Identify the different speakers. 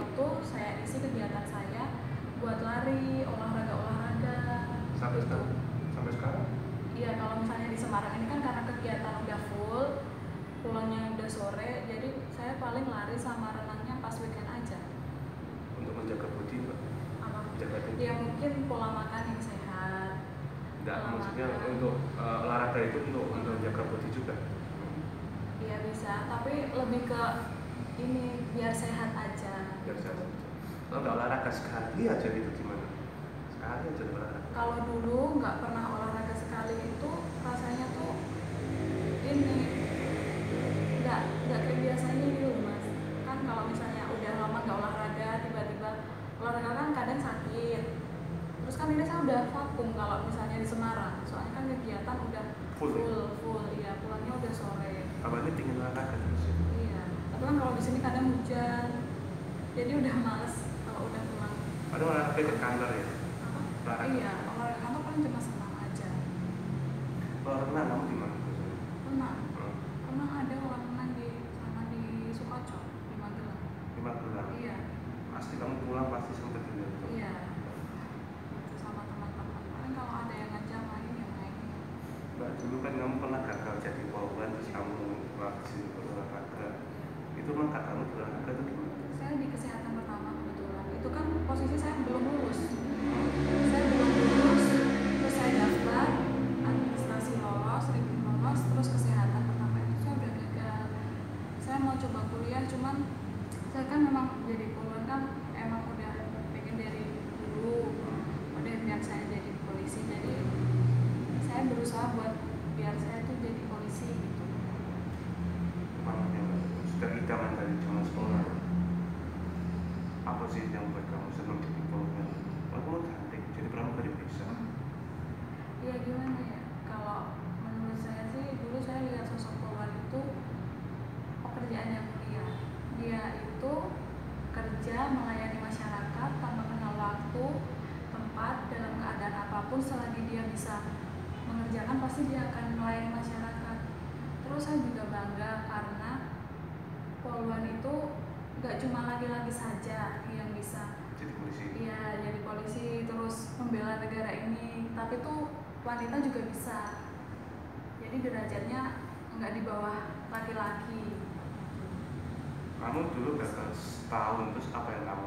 Speaker 1: waktu saya isi kegiatan saya buat lari, olahraga-olahraga.
Speaker 2: Sampai sekarang? Gitu. Sampai sekarang?
Speaker 1: Iya, kalau misalnya di Semarang ini kan karena kegiatan udah full, pulangnya udah sore, jadi saya paling lari sama renangnya pas weekend aja.
Speaker 2: Untuk menjaga body Pak?
Speaker 1: Apa?
Speaker 2: Menjaga budi.
Speaker 1: Ya mungkin pola makan yang sehat. tidak
Speaker 2: maksudnya
Speaker 1: makan.
Speaker 2: untuk uh, olahraga itu untuk untuk menjaga body juga.
Speaker 1: Iya bisa, tapi lebih ke ini biar sehat aja.
Speaker 2: Biar sehat kalau nggak olahraga sekali aja gitu gimana? Sekali aja olahraga.
Speaker 1: Kalau dulu nggak pernah olahraga sekali itu rasanya tuh ini nggak nggak kayak biasanya gitu mas. Kan kalau misalnya udah lama nggak olahraga tiba-tiba olahraga kan kadang sakit. Terus kan ini saya udah vakum kalau misalnya di Semarang. Soalnya kan kegiatan udah
Speaker 2: Full.
Speaker 1: full full. Iya pulangnya udah sore.
Speaker 2: Awalnya pingin olahraga terus ya?
Speaker 1: Iya kan kalau di sini kadang hujan. Jadi udah males kalau udah pulang.
Speaker 2: Ada olahraga ke kantor ya? Olahraga.
Speaker 1: Iya olahraga kantor paling cuma senam aja.
Speaker 2: Kalau renang kamu di mana
Speaker 1: renang.
Speaker 2: Hmm,
Speaker 1: Pernah ada orang renang di sana di Sukoco, di Magelang.
Speaker 2: di Magelang?
Speaker 1: Iya,
Speaker 2: pasti kamu pulang pasti sempat di situ.
Speaker 1: iya. Sama teman-teman. Paling kalau ada yang ngajak main ya main.
Speaker 2: Mbak dulu kan kamu pernah gagal jadi poluan terus kamu olahraga itu emang kakakmu di olahraga itu gimana?
Speaker 1: Saya di kesehatan pertama kebetulan. Itu kan posisi saya belum lulus. Saya belum lulus, terus saya daftar administrasi lolos, review lolos, terus kesehatan pertama itu saya udah gagal. Saya mau coba kuliah, cuman saya kan memang jadi puluhan kan emang udah pengen dari dulu udah biar saya jadi polisi jadi saya berusaha buat biar saya tuh jadi polisi gitu
Speaker 2: Makanya Mbak, idaman dari zaman sekolah apa sih yang buat kamu senang jadi? Kalau kamu cantik, jadi pramugari bisa.
Speaker 1: Ya gimana ya? Kalau menurut saya sih dulu saya lihat sosok Polwan itu pekerjaannya mulia dia itu kerja melayani masyarakat tanpa kenal waktu tempat dalam keadaan apa pun selagi dia bisa mengerjakan pasti dia akan melayani masyarakat. Terus saya juga bangga karena Polwan itu gak cuma laki-laki saja yang bisa
Speaker 2: jadi polisi
Speaker 1: Iya, jadi polisi terus membela negara ini, tapi tuh wanita juga bisa. Jadi derajatnya nggak di bawah laki-laki.
Speaker 2: kamu dulu gagal setahun terus apa yang kamu